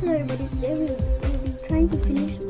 sorry, but it's, will be trying to finish.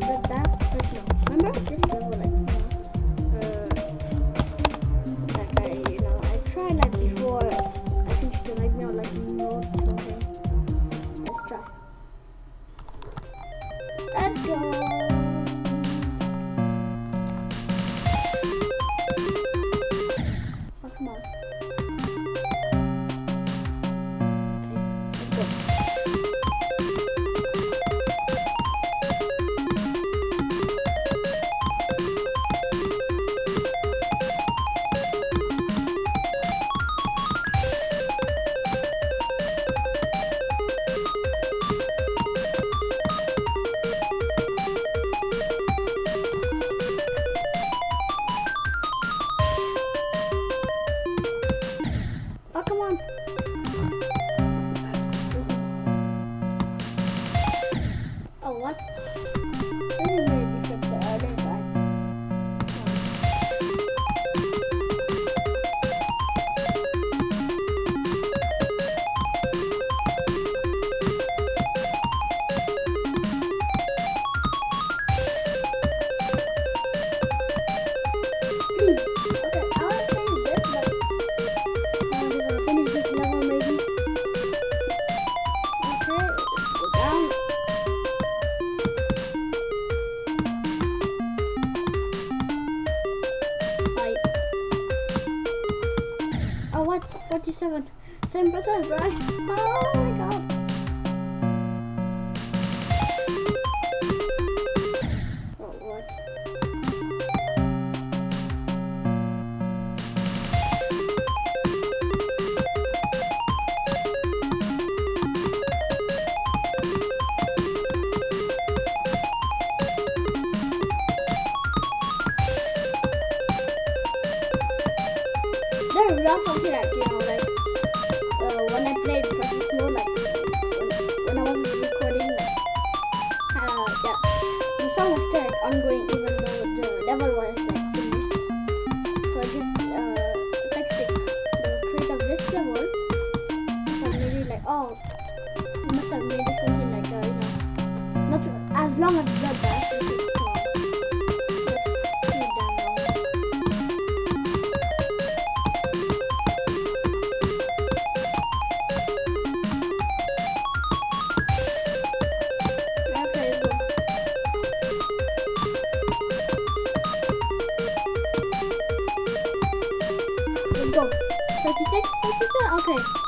うん。ongoing six, six, six, okay.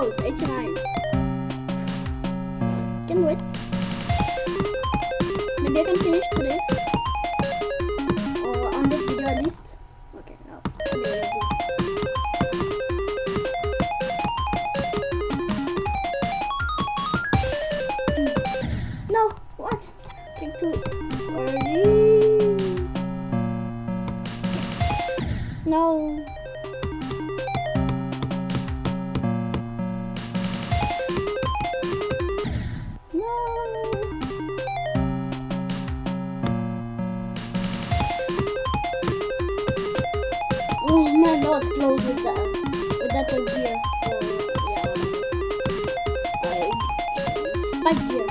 goes. 89. Can do. Maybe I can finish today. was close with that. With that idea. Um, yeah. Uh, spike here.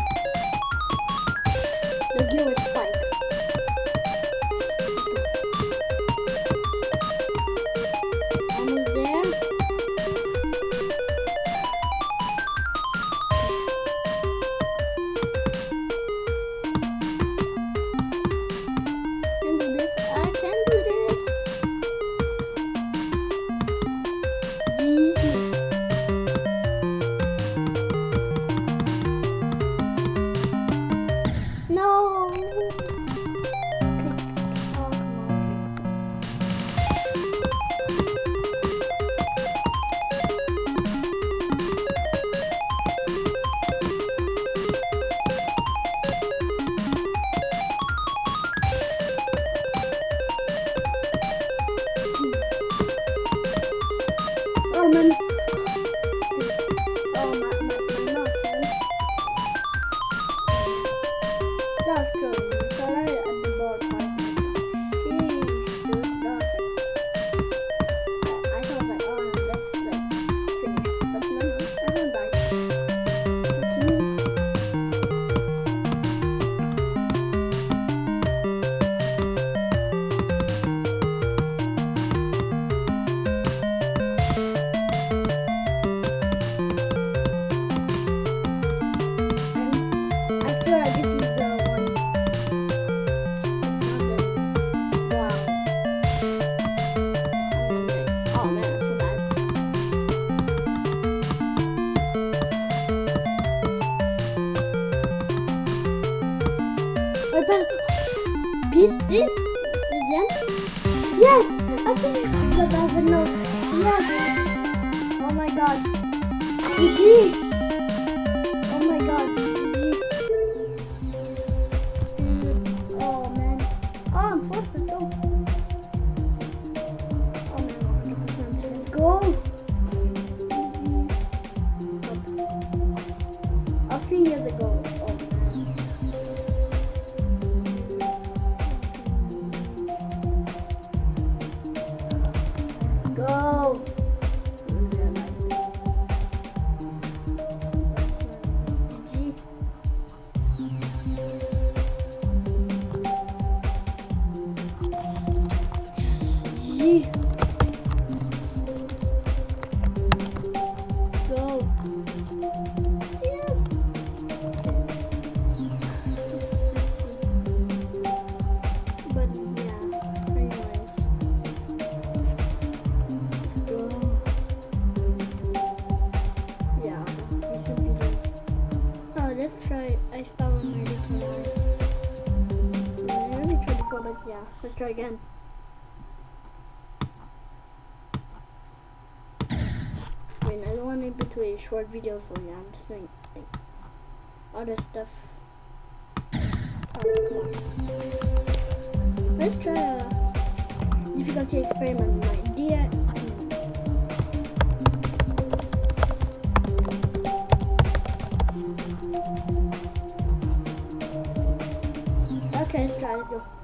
this? This end? Yes! I finished the velvet note. Yes! Oh my god. GG! Oh my god. Oh man. Oh, I'm forced to go. Oh my God. Let's go. G. Go. Yes. But yeah, anyways. Go. Yeah, recent videos. Oh, let's try. I spell on my little I already tried before, but yeah, let's try again. I don't want to be a short video, for yeah, I'm just doing like other stuff. Let's try a difficulty experiment my idea. Okay, let's try. Let's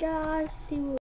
guys. See you.